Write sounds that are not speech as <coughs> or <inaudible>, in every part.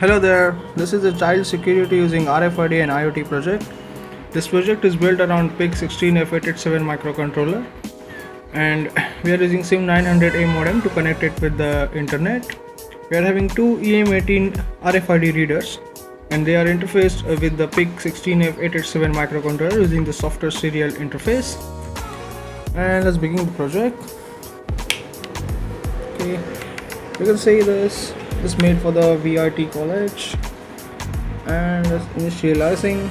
Hello there, this is a child security using RFID and IoT project. This project is built around PIC16F887 microcontroller and we are using SIM900A modem to connect it with the internet. We are having two EM18 RFID readers and they are interfaced with the PIC16F887 microcontroller using the software serial interface. And let's begin the project. Okay, you can see this this made for the VRT college. And initializing.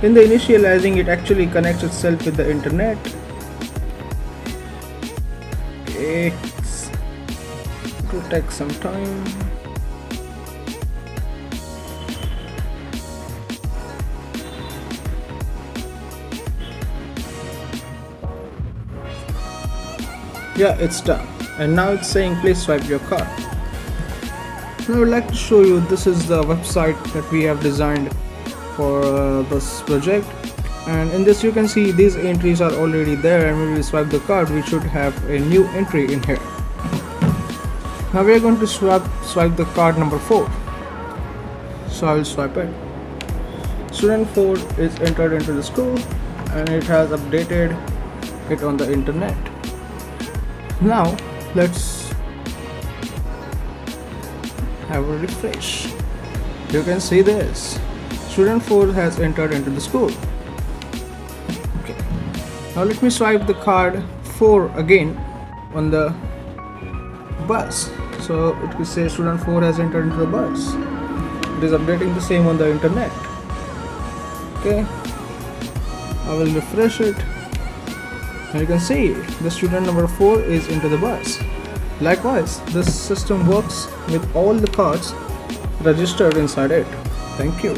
<coughs> In the initializing it actually connects itself with the internet. It will take some time yeah it's done. And now it's saying please swipe your card. Now I would like to show you this is the website that we have designed for uh, this project. And in this you can see these entries are already there and when we swipe the card we should have a new entry in here. Now we are going to swipe swipe the card number 4 so I will swipe it. Student 4 is entered into the school and it has updated it on the internet now let's have a refresh. You can see this. Student 4 has entered into the school. Okay. Now let me swipe the card 4 again on the bus. So it will say student 4 has entered into the bus. It is updating the same on the internet. Okay. I will refresh it and you can see the student number 4 is into the bus. Likewise, this system works with all the cards registered inside it. Thank you.